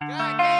God damn.